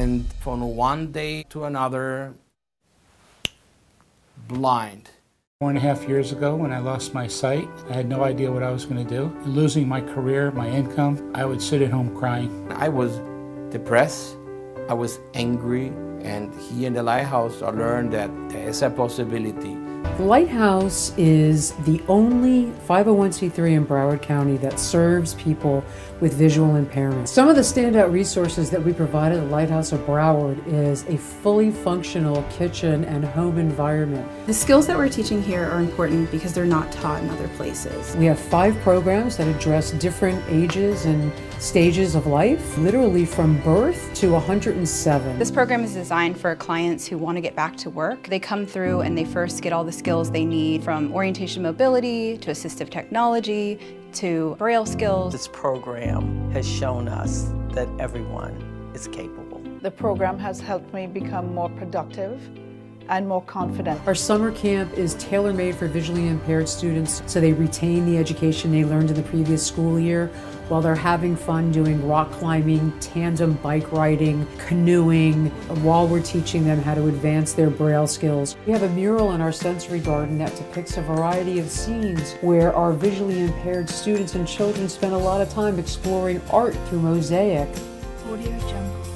and from one day to another, blind. Four and a half years ago, when I lost my sight, I had no idea what I was going to do. Losing my career, my income, I would sit at home crying. I was depressed, I was angry, and here in the lighthouse, I learned that there is a possibility the Lighthouse is the only 501c3 in Broward County that serves people with visual impairment. Some of the standout resources that we provide at the Lighthouse of Broward is a fully functional kitchen and home environment. The skills that we're teaching here are important because they're not taught in other places. We have five programs that address different ages and stages of life, literally from birth to 107. This program is designed for clients who want to get back to work. They come through and they first get all the skills they need from orientation mobility to assistive technology to braille skills. This program has shown us that everyone is capable. The program has helped me become more productive and more confident. Our summer camp is tailor-made for visually impaired students so they retain the education they learned in the previous school year while they're having fun doing rock climbing, tandem bike riding, canoeing, while we're teaching them how to advance their braille skills. We have a mural in our sensory garden that depicts a variety of scenes where our visually impaired students and children spend a lot of time exploring art through mosaic. Audio Jungle.